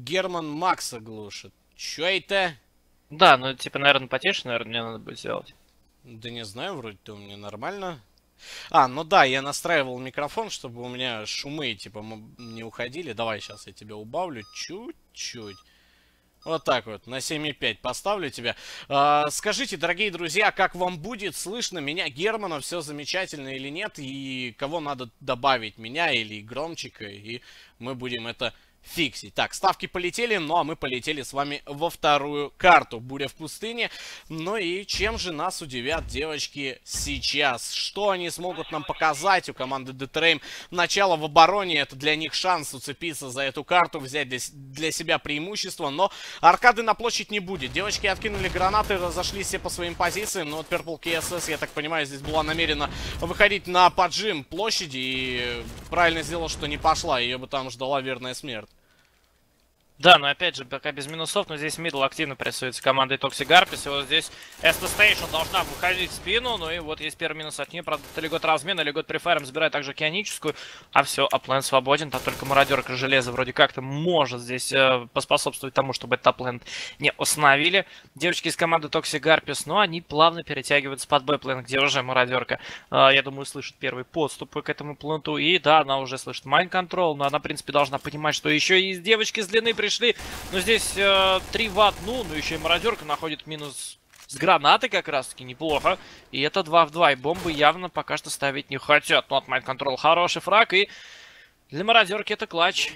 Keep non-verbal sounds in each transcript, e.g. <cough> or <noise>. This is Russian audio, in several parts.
Герман Макса глушит. Чё это? Да, ну типа, наверное, потише, наверное, мне надо будет сделать. Да не знаю, вроде-то у меня нормально. А, ну да, я настраивал микрофон, чтобы у меня шумы, типа, не уходили. Давай сейчас я тебя убавлю чуть-чуть. Вот так вот, на 7,5 поставлю тебя. А, скажите, дорогие друзья, как вам будет слышно меня, Германа, все замечательно или нет? И кого надо добавить, меня или Громчика? И мы будем это фиксить. Так, ставки полетели, ну а мы полетели с вами во вторую карту. Буря в пустыне. Ну и чем же нас удивят девочки сейчас? Что они смогут нам показать у команды Детрейм? Начало в обороне, это для них шанс уцепиться за эту карту, взять для, для себя преимущество, но аркады на площадь не будет. Девочки откинули гранаты, разошлись все по своим позициям, но вот Purple KSS, я так понимаю, здесь была намерена выходить на поджим площади и правильно сделала, что не пошла, ее бы там ждала верная смерть. Да, но опять же, пока без минусов, но здесь middle активно прессуется командой Toxic Harpies. И вот здесь Эста Station должна выходить в спину. Ну и вот есть первый минус от нее. Правда, это Легот размена. Легот префайром забирает также океаническую. А все, A plant свободен. Там только мародерка железа вроде как-то может здесь э, поспособствовать тому, чтобы этот A plant не установили. Девочки из команды Toxic Harpies, но они плавно перетягиваются под B plant, где уже мародерка, э, я думаю, слышит первые подступы к этому пленту. И да, она уже слышит Mind Control, но она, в принципе, должна понимать, что еще и девочки с длины пришли пришли. Но здесь э, 3 в одну, ну еще и мародерка находит минус с гранаты как раз таки неплохо. И это 2 в 2. И бомбы явно пока что ставить не хотят. Но от Mind Control хороший фраг. И для мародерки это clutch.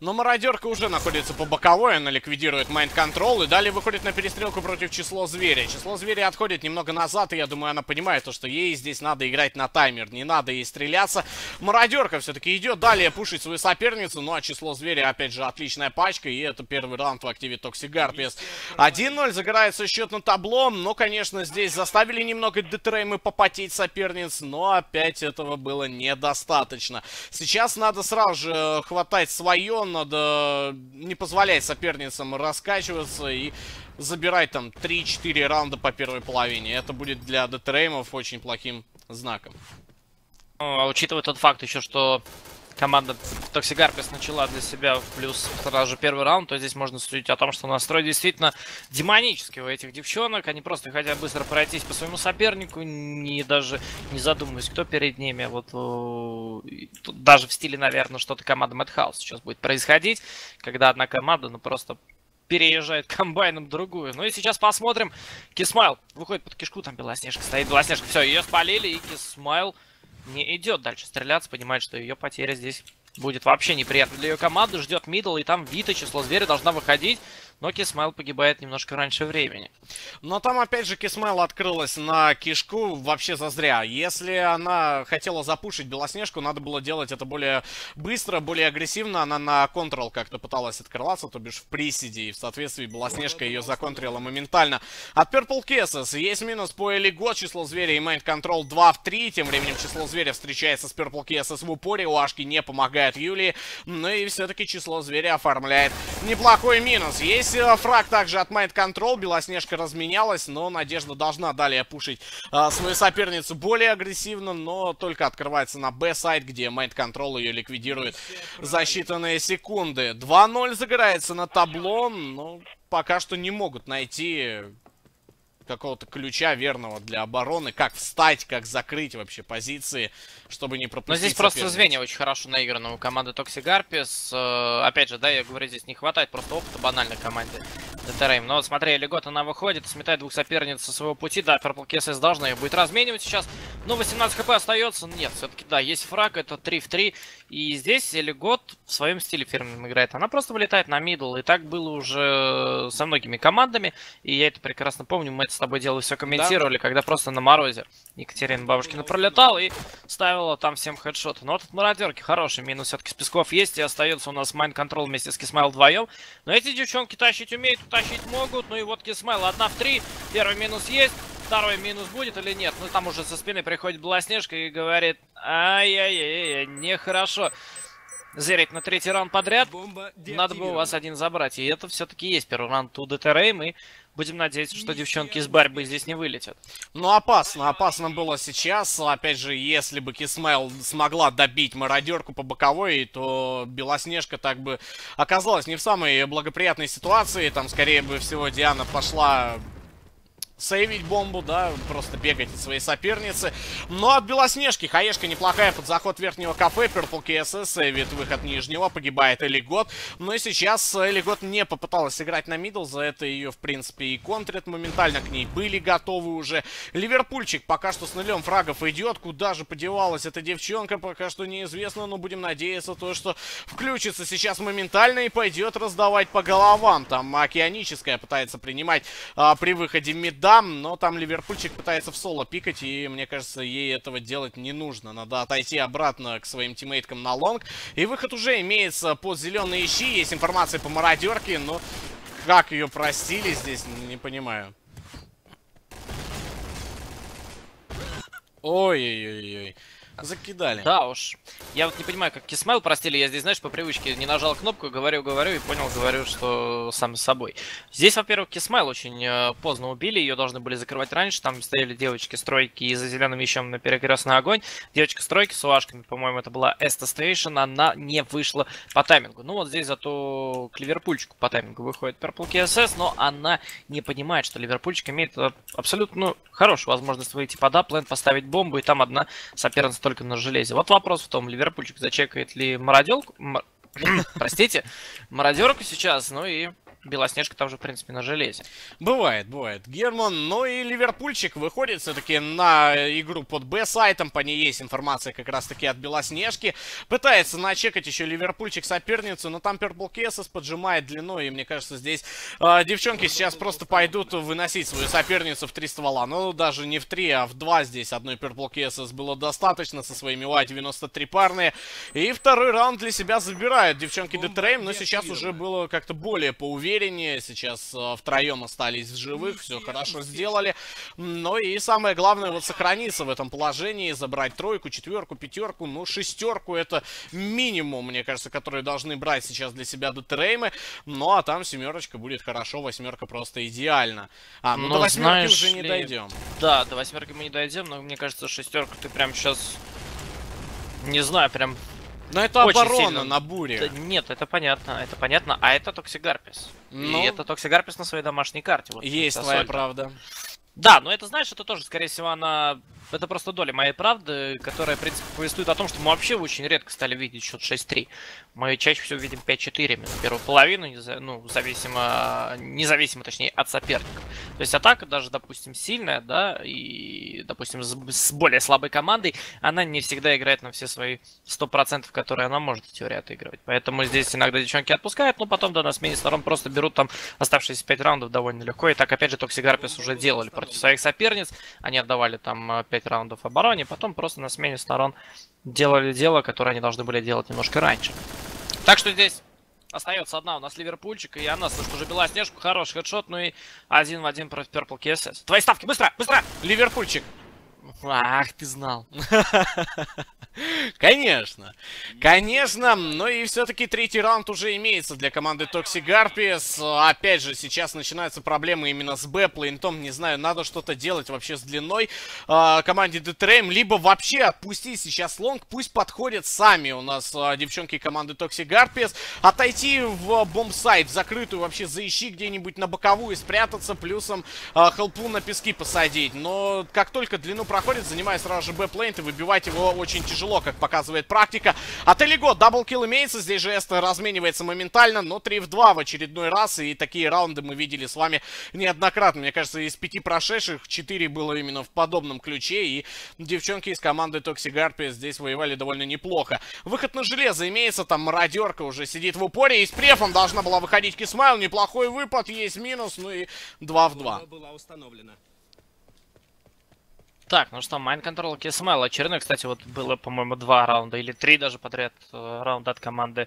Но мародерка уже находится по боковой, она ликвидирует Mind Control и далее выходит на перестрелку против число зверя. Число зверя отходит немного назад, и я думаю, она понимает, то, что ей здесь надо играть на таймер, не надо ей стреляться. Мародерка все-таки идет далее пушить свою соперницу, ну а число зверя, опять же, отличная пачка, и это первый раунд в активе Токсигар. 1-0 загорается счет на табло, но, конечно, здесь заставили немного Детреймы попотеть соперниц, но опять этого было недостаточно. Сейчас надо сразу же э, хватать свое, надо не позволять соперницам раскачиваться и забирать там 3-4 раунда по первой половине. Это будет для Детреймов очень плохим знаком. Ну, а учитывая тот факт еще, что команда Toxic Harpies начала для себя в плюс сразу же первый раунд, то здесь можно судить о том, что настрой действительно демонический у этих девчонок. Они просто хотят быстро пройтись по своему сопернику, не даже не задумываясь, кто перед ними. Вот тут даже в стиле, наверное, что-то команда Madhouse сейчас будет происходить, когда одна команда, ну просто переезжает комбайном другую. Ну и сейчас посмотрим. Кисмайл выходит под кишку, там Белоснежка стоит. Белоснежка, все, ее спалили, и Кисмайл не идет дальше стреляться, понимает, что ее потеря здесь будет вообще неприятно для ее команды. Ждет мидл, и там Вита, число зверя, должна выходить. Но Кисмайл погибает немножко раньше времени. Но там опять же Кисмайл открылась на кишку вообще зазря. Если она хотела запушить Белоснежку, надо было делать это более быстро, более агрессивно. Она на контрол как-то пыталась открываться, то бишь в приседе. И в соответствии Белоснежка ее законтрила моментально. От Purple Kisses есть минус по Элигот, число зверя и Mind Control 2 в 3. Тем временем число зверя встречается с Purple Kisses в упоре. У Ашки не помогает Юлии. Ну и все-таки число зверя оформляет неплохой минус. Есть Здесь фраг также от Mind Control. Белоснежка разменялась, но Надежда должна далее пушить а, свою соперницу более агрессивно, но только открывается на Б-сайт, где Mind Control ее ликвидирует за считанные секунды. 2-0 загорается на табло, но пока что не могут найти какого-то ключа верного для обороны, как встать, как закрыть вообще позиции, чтобы не пропустить. Но здесь просто звенья очень хорошо наиграны у команды Toxic Гарпис. Э, опять же, да, я говорю, здесь не хватает просто опыта банальной команде Детерейм. Но вот смотри, Легот, она выходит, сметает двух соперниц со своего пути. Да, Purple KSS должна ее будет разменивать сейчас. Но 18 хп остается. Нет, все-таки, да, есть фраг, это 3 в 3. И здесь Легот в своем стиле фирменном играет. Она просто вылетает на мидл. И так было уже со многими командами. И я это прекрасно помню. Мы это с тобой делали, все комментировали, да. когда просто на морозе Екатерина Бабушкина пролетала и ставила там всем хедшоты. Но вот от мародерки хороший минус все-таки с Песков есть. И остается у нас Mind Control вместе с Кисмайл вдвоем. Но эти девчонки тащить умеют, тащить могут. Ну и вот Кисмайл одна в три. Первый минус есть. Второй минус будет или нет? Ну там уже со спины приходит Белоснежка и говорит, ай-яй-яй, нехорошо зерить на третий раунд подряд, Бомба надо бы у вас один забрать. И это все-таки есть первый раунд у ДТРМ. И Будем надеяться, что девчонки из борьбы здесь не вылетят. Ну, опасно, опасно было сейчас. Опять же, если бы Кисмайл смогла добить мародерку по боковой, то Белоснежка так бы оказалась не в самой благоприятной ситуации. Там, скорее бы всего, Диана пошла сейвить бомбу, да, просто бегать от своей соперницы. Но от Белоснежки Хаешка неплохая под заход верхнего кафе, Purple KSS сейвит выход нижнего, погибает Элигот. Но сейчас Элигот не попыталась играть на middle, за это ее, в принципе, и контрят моментально к ней были готовы уже. Ливерпульчик пока что с нулем фрагов идет, куда же подевалась эта девчонка, пока что неизвестно, но будем надеяться то, что включится сейчас моментально и пойдет раздавать по головам. Там океаническая пытается принимать а, при выходе мида, но там Ливерпульчик пытается в соло пикать, и мне кажется, ей этого делать не нужно. Надо отойти обратно к своим тиммейткам на long. И выход уже имеется под зеленый ящик, есть информация по мародерке, но как ее простили здесь, не понимаю. Ой-ой-ой-ой. Закидали. Да уж. Я вот не понимаю, как Кисмайл простили. Я здесь, знаешь, по привычке не нажал кнопку, говорю, говорю и понял, говорю, что сам с собой. Здесь, во-первых, Кисмайл очень э, поздно убили. Ее должны были закрывать раньше. Там стояли девочки стройки и за зеленым ящиком на перекрестный огонь. Девочка стройки с уашками, по-моему, это была Эста Стейшн. Она не вышла по таймингу. Ну вот здесь зато к Ливерпульчику по таймингу выходит Purple KSS, но она не понимает, что Ливерпульчик имеет э, абсолютно хорошую возможность выйти под A plant, поставить бомбу, и там одна соперница только на железе. Вот вопрос в том, Ливерпульчик зачекает ли мародерку, мар... <coughs> простите, мародерку сейчас, ну и Белоснежка там же, в принципе, на железе. Бывает, бывает. Герман, ну и Ливерпульчик выходит все-таки на игру под Б-сайтом. По ней есть информация как раз-таки от Белоснежки. Пытается начекать еще Ливерпульчик соперницу, но там Purple Cases поджимает длину. И мне кажется, здесь э, девчонки сейчас просто пойдут выносить свою соперницу в три ствола. Ну, даже не в три, а в два здесь одной Purple Cases было достаточно со своими Y-93 парные. И второй раунд для себя забирают девчонки Детрейм, но сейчас уже было как-то более поуверенно увереннее. Сейчас э, втроем остались в живых, все хорошо сделали. Но и самое главное, вот сохраниться в этом положении, забрать тройку, четверку, пятерку, ну, шестерку. Это минимум, мне кажется, который должны брать сейчас для себя Detarame ы. Ну, а там семерочка будет хорошо, восьмерка просто идеально. А, ну, но до восьмерки уже не ли... дойдем. Да, до восьмерки мы не дойдем, но мне кажется, шестерку ты прям сейчас... Не знаю, прям но это Очень оборона сильно. на буре. Да, нет, это понятно, это понятно. А это Toxic Harpies. Ну, и это Toxic Harpies на своей домашней карте. Вот, есть твоя правда. Да, но это, знаешь, это тоже, скорее всего, она это просто доля моей правды, которая, в принципе, повествует о том, что мы вообще очень редко стали видеть счет 6-3. Мы чаще всего видим 5-4 именно первую половину, ну, зависимо, независимо, точнее, от соперников. То есть атака даже, допустим, сильная, да, и, допустим, с, с более слабой командой, она не всегда играет на все свои 100%, которые она может в теории отыгрывать. Поэтому здесь иногда девчонки отпускают, но потом, да, на смене сторон просто берут там оставшиеся 5 раундов довольно легко. И так, опять же, Toxic Harpies уже делали против своих соперниц. Они отдавали там 5 5 раундов обороне, потом просто на смене сторон делали дело, которое они должны были делать немножко раньше. Так что здесь остается одна у нас Ливерпульчик, и она слышит уже Белоснежку, хороший хедшот, ну и один в один против Purple KSS. Твои ставки, быстро, быстро! Ливерпульчик. Ах, ты знал. Конечно. Конечно, но и все-таки третий раунд уже имеется для команды Toxic Garpies. Опять же, сейчас начинаются проблемы именно с Б-плейнтом. Не знаю, надо что-то делать вообще с длиной э, команде Detarame. Либо вообще отпустить сейчас long, пусть подходят сами у нас э, девчонки команды Toxic Harpies. Отойти в bombsite, в закрытую вообще за ящик где-нибудь на боковую, спрятаться, плюсом э, help у на пески посадить. Но как только длину проходит, занимая сразу же B plant и выбивать его очень тяжело как показывает практика. От Элиго double kill имеется, здесь же Эста разменивается моментально, но 3 в 2 в очередной раз, и такие раунды мы видели с вами неоднократно. Мне кажется, из пяти прошедших 4 было именно в подобном ключе, и девчонки из команды Toxic Гарпи здесь воевали довольно неплохо. Выход на железо имеется, там мародерка уже сидит в упоре, и с префом должна была выходить Кисмайл, неплохой выпад, есть минус, ну и 2 в 2. Была установлена. Так, ну что, Mind Control KSML очередной, кстати, вот было, по-моему, два раунда или три даже подряд э, раунда от команды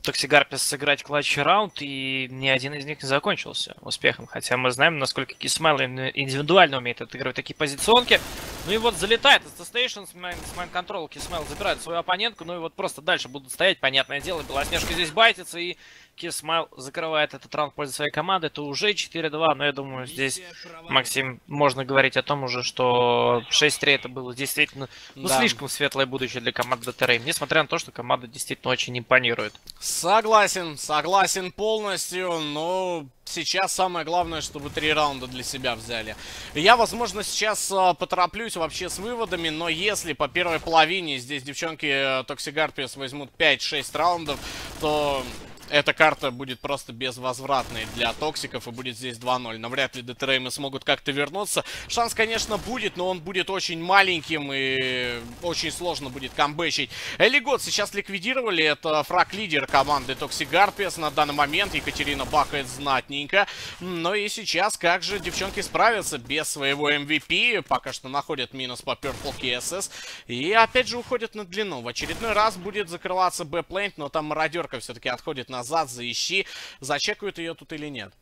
Toxic Harpies сыграть clutch раунд, и ни один из них не закончился успехом. Хотя мы знаем, насколько Кисмайл индивидуально умеет отыгрывать такие позиционки. Ну и вот залетает из Station с Mind Control, Кисмел забирает свою оппонентку, ну и вот просто дальше будут стоять, понятное дело, Белоснежка здесь байтится, и Кисмайл закрывает этот раунд в пользу своей команды, это уже 4-2, но я думаю, здесь, Максим, можно говорить о том уже, что 6-3 это было действительно ну, да. слишком светлое будущее для команды ДТР, несмотря на то, что команда действительно очень импонирует. Согласен, согласен полностью, но сейчас самое главное, чтобы три раунда для себя взяли. Я, возможно, сейчас э, потороплюсь вообще с выводами, но если по первой половине здесь девчонки Toxic Harpies возьмут 5-6 раундов, то эта карта будет просто безвозвратной для токсиков и будет здесь 2-0. Навряд ли Detarame ы смогут как-то вернуться. Шанс, конечно, будет, но он будет очень маленьким и очень сложно будет камбэчить. Элигот сейчас ликвидировали. Это frag-лидер команды Toxic Harpies на данный момент. Екатерина бахает знатненько. Но и сейчас как же девчонки справятся без своего MVP. Пока что находят минус по Purple KSS. И опять же уходят на длину. В очередной раз будет закрываться B plant, но там мародерка все-таки отходит на назад, за ящик. Зачекают ее тут или нет?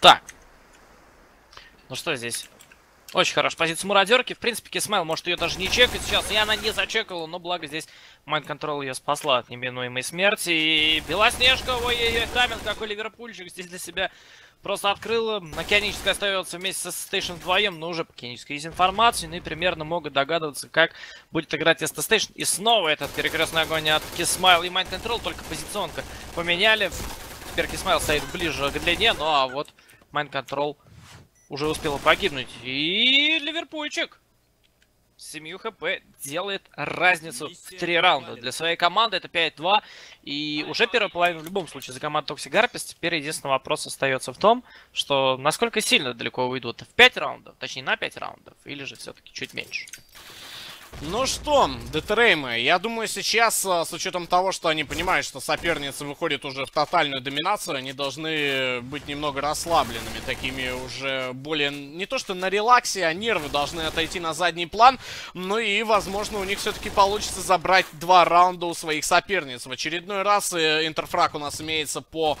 Так. Ну что здесь? Очень хорошая позиция мародерки. В принципе, Кисмайл может ее даже не чекать сейчас. И она не зачекала, но благо здесь Майнд Контрол ее спасла от неминуемой смерти. И Белоснежка, ой-ой-ой, Камен, какой ливерпульчик здесь для себя Просто открыла. Океаническая остается вместе со Station вдвоем, но уже по океанической есть информация, ну и примерно могут догадываться, как будет играть ST Station. И снова этот перекрестный огонь от Кисмайл и Mind Control, только позиционка поменяли. Теперь Кисмайл стоит ближе к длине, ну а вот Mind Control уже успела погибнуть. И Ливерпульчик 7 хп делает разницу в 3 раунда. Для своей команды это 5-2. И уже первая половина в любом случае за команду Toxic Harpies. Теперь единственный вопрос остается в том, что насколько сильно далеко уйдут в 5 раундов, точнее на 5 раундов, или же все-таки чуть меньше. Ну что, Detarame ы, я думаю, сейчас, э, с учетом того, что они понимают, что соперницы выходят уже в тотальную доминацию, они должны быть немного расслабленными, такими уже более, не то что на релаксе, а нервы должны отойти на задний план, ну и, возможно, у них все-таки получится забрать два раунда у своих соперниц. В очередной раз э, entry frag у нас имеется по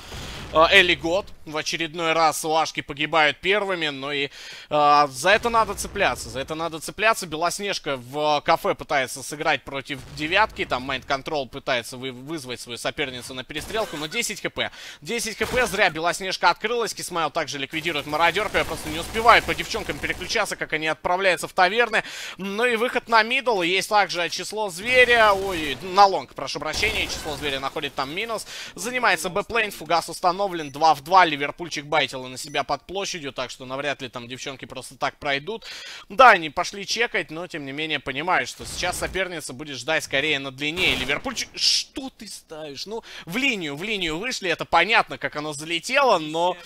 Элли Год. В очередной раз А-шки погибают первыми, но и э, за это надо цепляться, за это надо цепляться. Белоснежка в кафе пытается сыграть против девятки, там Mind Control пытается вы вызвать свою соперницу на перестрелку, но 10 хп. 10 хп, зря Белоснежка открылась, Кисмайл также ликвидирует мародерку, я просто не успеваю по девчонкам переключаться, как они отправляются в таверны. Ну и выход на middle, есть также число зверя, ой, на long, прошу прощения, число зверя находит там минус. Занимается B plant, фугас установлен, 2 в 2, Ливерпульчик байтил на себя под площадью, так что навряд ли там девчонки просто так пройдут. Да, они пошли чекать, но тем не менее понимают, что сейчас соперница будет ждать скорее на длине. Ливерпульчик, что ты ставишь? Ну, в линию, в линию вышли, это понятно, как оно залетело, но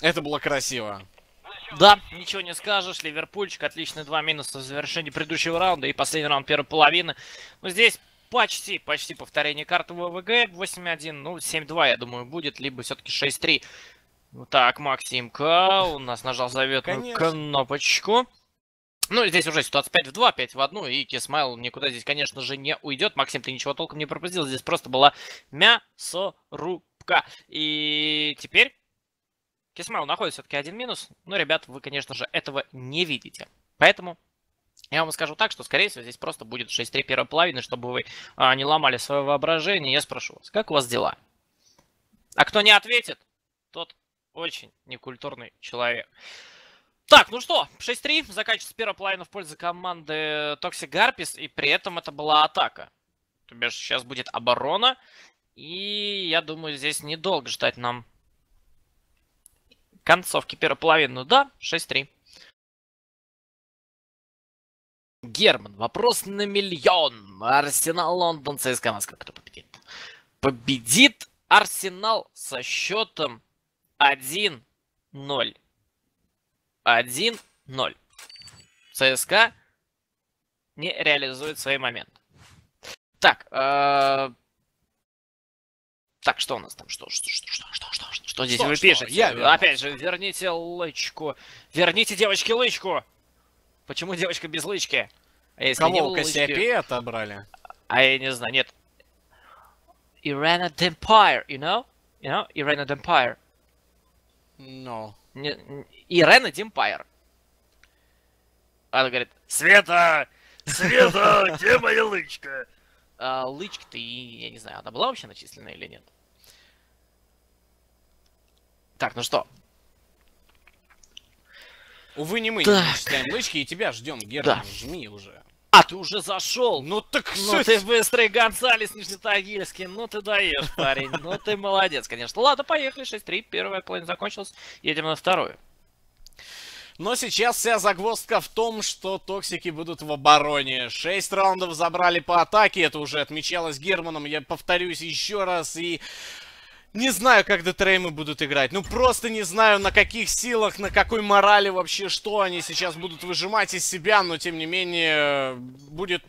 это было красиво. Да, ничего не скажешь. Ливерпульчик, отличные два минуса в завершении предыдущего раунда и последний раунд первой половины. Но здесь почти, почти повторение карты ВВГ 8-1. Ну, 7-2, я думаю, будет, либо все-таки 6-3. Так, Максимка у нас нажал заветную Конечно. кнопочку. Ну, здесь уже ситуация 5 в 2, 5 в 1, и Кисмайл никуда здесь, конечно же, не уйдет. Максим, ты ничего толком не пропустил, здесь просто была мясорубка. И теперь Кисмайл находит все-таки один минус, но, ребят, вы, конечно же, этого не видите. Поэтому я вам скажу так, что, скорее всего, здесь просто будет 6-3 первой половины, чтобы вы а, не ломали свое воображение. Я спрошу вас, как у вас дела? А кто не ответит, тот очень некультурный человек. Так, ну что, 6-3, заканчивается первая половина в пользу команды Toxic Гарпис, и при этом это была атака. То бишь, сейчас будет оборона, и я думаю, здесь недолго ждать нам концовки первой половины. Ну да, 6-3. Герман, вопрос на миллион. Арсенал, Лондон, ЦСКА, Москва. Кто победит? Победит Арсенал со счетом 1-0. 1-0. ЦСКА не реализует свои моменты. Так, э... так, что у нас там? Что, что, что, что, что, что, что, что здесь что, вы что? пишете? Я Опять же, верните лычку. Верните девочке лычку. Почему девочка без лычки? А если Кого, не было лычки... отобрали? А я не знаю, нет. Irana Empire, you know? You know? Irana Empire. Ну. Не- н- Ирен и Димпайр. Она говорит, Света! Света, где моя лычка? А, лычка ты, я не знаю, она была вообще начислена или нет? Так, ну что, Увы, не мы Так. не начисляем лычки, и тебя ждем, Герман, Да. жми уже. А, ты уже зашел! Ну так Ну всё, ты быстрый Гонсалес Нижнетагильский, ну ты даешь, парень, ну ты молодец, конечно. Ладно, поехали, 6-3, первая половина закончилась, едем на вторую. Но сейчас вся загвоздка в том, что токсики будут в обороне. Шесть раундов забрали по атаке, это уже отмечалось Германом, я повторюсь еще раз, и... Не знаю, как детреймы будут играть. Ну, просто не знаю, на каких силах, на какой морали вообще, что они сейчас будут выжимать из себя, но, тем не менее, будет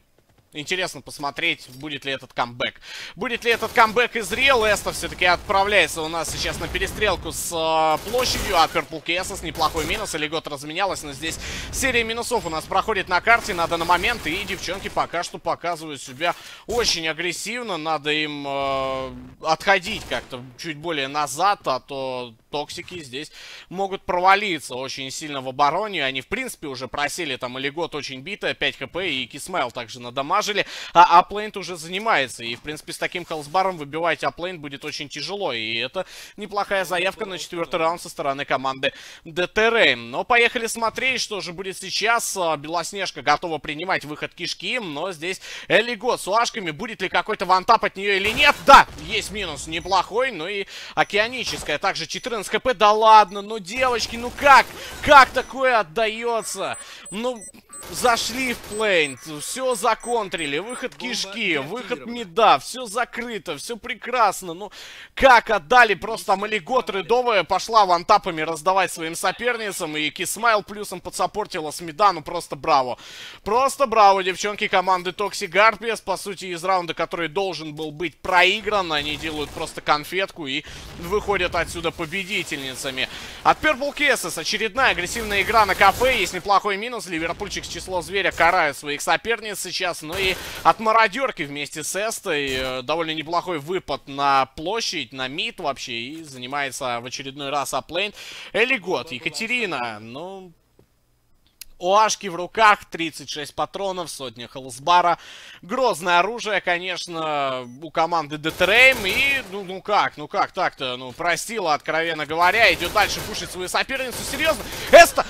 Интересно посмотреть, будет ли этот камбэк. Будет ли этот камбэк из Real Эста все-таки отправляется у нас сейчас на перестрелку с э, площадью от Purple Cases. Неплохой минус, или год разменялась, но здесь серия минусов у нас проходит на карте на данный момент. И девчонки пока что показывают себя очень агрессивно. Надо им э, отходить как-то чуть более назад, а то токсики здесь могут провалиться очень сильно в обороне. Они, в принципе, уже просели там или очень битая, 5 HP, и Кисмайл также надамажили. А A plant уже занимается. И, в принципе, с таким health bar ом выбивать A plant будет очень тяжело. И это неплохая заявка на четвертый раунд со стороны команды ДТР. Но поехали смотреть, что же будет сейчас. А, Белоснежка готова принимать выход кишки, но здесь Элли Гот с уашками. Будет ли какой-то вантап от нее или нет? Да, есть минус неплохой, но и океаническая. Также 14 хп, да ладно, ну девочки, ну как? Как такое отдается? Ну, зашли в плейн, все законтрили, выход кишки, выход меда, все закрыто, все прекрасно. Ну, как отдали, просто там Элигот рядовая пошла one tap ами раздавать своим соперницам, и Кисмайл плюсом подсаппортила с мида, ну просто браво. Просто браво, девчонки команды Toxic Harpies, по сути, из раунда, который должен был быть проигран, они делают просто конфетку и выходят отсюда победительницами. От Purple Cases очередная агрессивная игра на кафе, есть неплохой минус, Ливерпульчик с число зверя карает своих соперниц сейчас, ну и от мародерки вместе с Эстой э, довольно неплохой выпад на площадь, на мид вообще, и занимается в очередной раз аплейн. Элигот, Екатерина, ну, Уашки в руках, 36 патронов, сотня хелсбара. Грозное оружие, конечно, у команды Детрейм. И, ну, ну как, ну как так-то, ну, простила, откровенно говоря. Идет дальше пушить свою соперницу. Серьезно? Эста...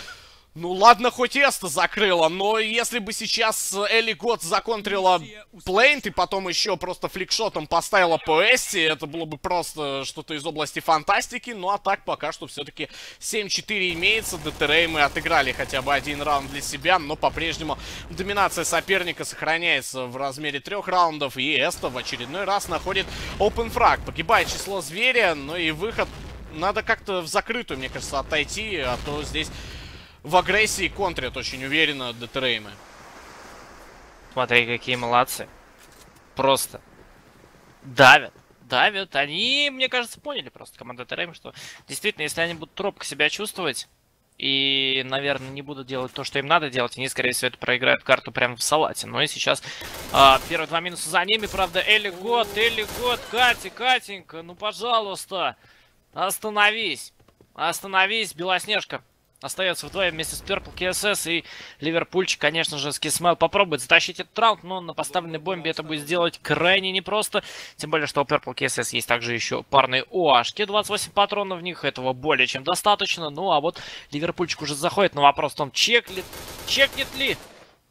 Ну ладно, хоть Эста закрыла, но если бы сейчас Элли Гот законтрила плейнт и потом еще просто фликшотом поставила по Эсте, это было бы просто что-то из области фантастики. Ну а так пока что все-таки 7-4 имеется. ДТР мы отыграли хотя бы один раунд для себя, но по-прежнему доминация соперника сохраняется в размере трех раундов. И Эста в очередной раз находит open фраг. Погибает число зверя, но и выход надо как-то в закрытую, мне кажется, отойти, а то здесь в агрессии контрят очень уверенно Детреймы. Смотри, какие молодцы. Просто давят. Давят. Они, мне кажется, поняли просто, команда ТРМ, что действительно, если они будут робко себя чувствовать и, наверное, не будут делать то, что им надо делать, они, скорее всего, это проиграют карту прямо в салате. Но и сейчас а, первые два минуса за ними, правда, Элли Год, Элли Год, Катя, Катенька, ну, пожалуйста, остановись. Остановись, Белоснежка. Остается вдвоем вместе с Purple KSS и Ливерпульчик, конечно же, с Кисмел попробует затащить этот раунд, но на поставленной бомбе это будет сделать крайне непросто. Тем более, что у Purple KSS есть также еще парные ОАшки, 28 патронов в них, этого более чем достаточно. Ну, а вот Ливерпульчик уже заходит на вопрос в том, чеклит, чекнет ли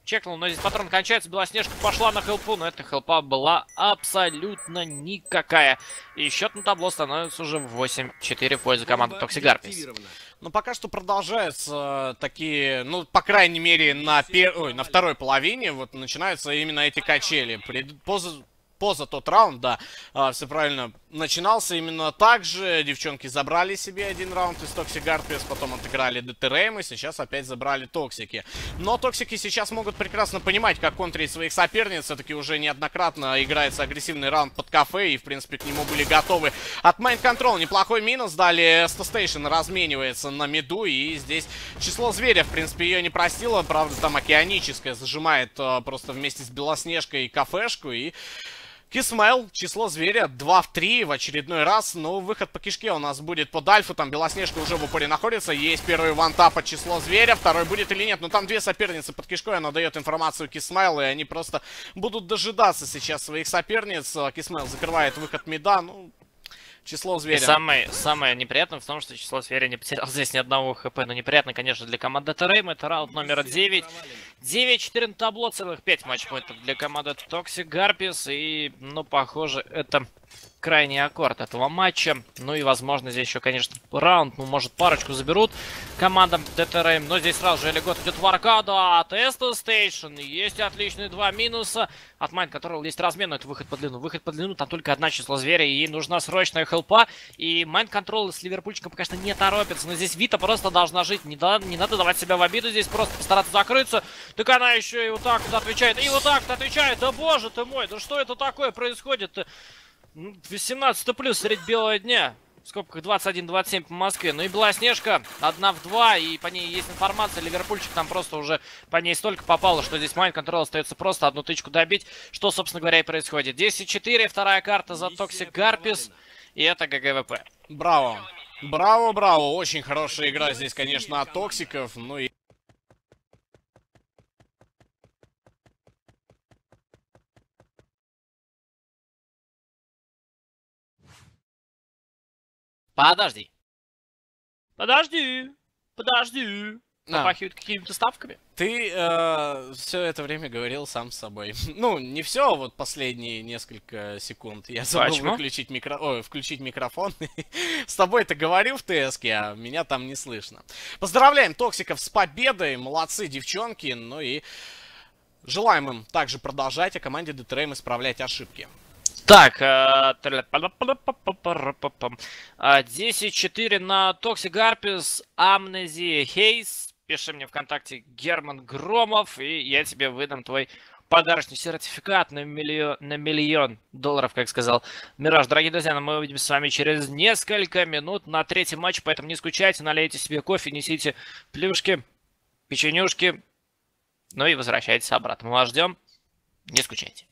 чекнул, но здесь патрон кончается, Белоснежка пошла на хелпу, но эта хелпа была абсолютно никакая. И счет на табло становится уже 8-4 в пользу команды Toxic Harpies. Но пока что продолжаются такие, ну, по крайней мере, на, пер... Ой, на второй половине вот начинаются именно эти качели. Пред... Поза... Поза тот раунд, да, а, все правильно, начинался именно так же. Девчонки забрали себе один раунд из Toxic Гарпиес, потом отыграли ДТРМ, и сейчас опять забрали Токсики. Но Токсики сейчас могут прекрасно понимать, как контрить своих соперниц. Все-таки уже неоднократно играется агрессивный раунд под кафе, и, в принципе, к нему были готовы. От Mind Control неплохой минус. Далее Стейшн разменивается на миду, и здесь число зверя, в принципе, ее не простило. Правда, там океаническая зажимает а, просто вместе с Белоснежкой кафешку, и... Кисмайл, число зверя 2 в 3 в очередной раз. Но выход по кишке у нас будет под альфу. Там Белоснежка уже в упоре находится. Есть первый one tap от число зверя. Второй будет или нет. Но там две соперницы под кишкой. Она дает информацию Кисмайл. И они просто будут дожидаться сейчас своих соперниц. Кисмайл закрывает выход мида. Ну, число зверя. И самое, самое неприятное в том, что число зверя не потерял здесь ни одного HP. Но неприятно, конечно, для команды Detarame. Это раунд номер 9. 9-4 на табло, целых 5 матчпоинтов для команды Toxic Harpies. И, ну, похоже, это крайний аккорд этого матча. Ну и, возможно, здесь еще, конечно, раунд, ну, может, парочку заберут командам ДТРМ. Но здесь сразу же Элигот идет в аркаду от Эста Стейшн. Есть отличные два минуса. От Mind Control есть размен, но это выход по длину. Выход по длину, там только одна число зверя, и ей нужна срочная хелпа. И Mind Control с Ливерпульчиком, конечно, не торопится. Но здесь Вита просто должна жить. Не, да, не надо давать себя в обиду здесь, просто постараться закрыться. Так она еще и вот так вот отвечает. И вот так вот отвечает. Да боже ты мой, да что это такое происходит? 18 плюс средь белого дня. В скобках 21-27 по Москве. Ну и Белоснежка одна в два. И по ней есть информация. Ливерпульчик там просто уже по ней столько попало, что здесь Mind Control остается просто одну тычку добить. Что, собственно говоря, и происходит. 10-4. Вторая карта за Toxic Harpies. И это GG WP. Браво. Браво, браво. Очень хорошая игра здесь, конечно, от Токсиков. Ну и... Подожди. Подожди. Подожди. А. Попахивают какими-то ставками. Ты э, все это время говорил сам с собой. <laughs> ну, не все, вот последние несколько секунд. Я забыл Почему? выключить, микро... Ой, включить микрофон. <laughs> с тобой то говорил в ТСК, а меня там не слышно. Поздравляем Токсиков с победой. Молодцы, девчонки. Ну и желаем им также продолжать, а команде Детрейм исправлять ошибки. Так, э, тля- пала-пала-па-па-па-ра-па-пам. А, 10-4 на Токси Гарпис, Амнезия Хейс. Пиши мне ВКонтакте Герман Громов, и я тебе выдам твой подарочный сертификат на миллион, на миллион долларов, как сказал Мираж. Дорогие друзья, ну, мы увидимся с вами через несколько минут на третьем матче, поэтому не скучайте, налейте себе кофе, несите плюшки, печенюшки, ну и возвращайтесь обратно. Мы вас ждем, не скучайте.